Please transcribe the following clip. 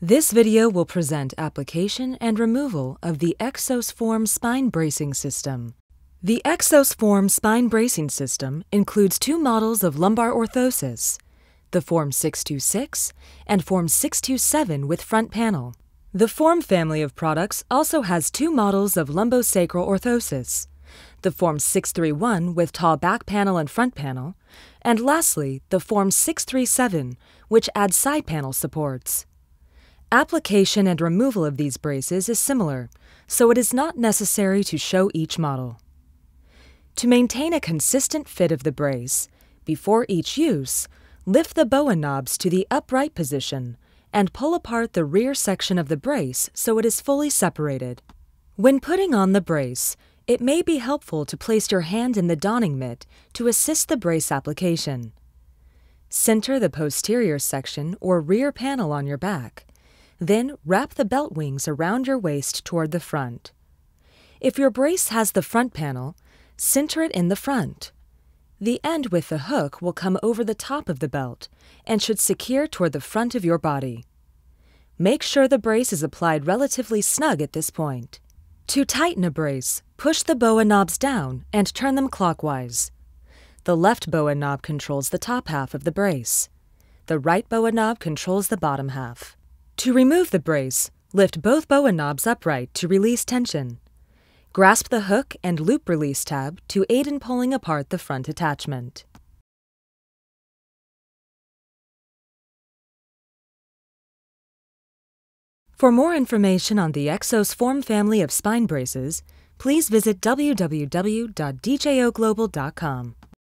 This video will present application and removal of the Exosform spine bracing system. The Exosform spine bracing system includes two models of lumbar orthosis, the Form 626 and Form 627 with front panel. The Form family of products also has two models of lumbosacral orthosis, the Form 631 with tall back panel and front panel, and lastly, the Form 637, which adds side panel supports. Application and removal of these braces is similar, so it is not necessary to show each model. To maintain a consistent fit of the brace, before each use, lift the BOA knobs to the upright position and pull apart the rear section of the brace so it is fully separated. When putting on the brace, it may be helpful to place your hand in the donning mitt to assist the brace application. Center the posterior section or rear panel on your back. Then wrap the belt wings around your waist toward the front. If your brace has the front panel, center it in the front. The end with the hook will come over the top of the belt and should secure toward the front of your body. Make sure the brace is applied relatively snug at this point. To tighten a brace, push the BOA knobs down and turn them clockwise. The left BOA knob controls the top half of the brace. The right BOA knob controls the bottom half. To remove the brace, lift both BOA knobs upright to release tension. Grasp the hook and loop release tab to aid in pulling apart the front attachment. For more information on the Exosform family of spine braces, please visit www.djoglobal.com.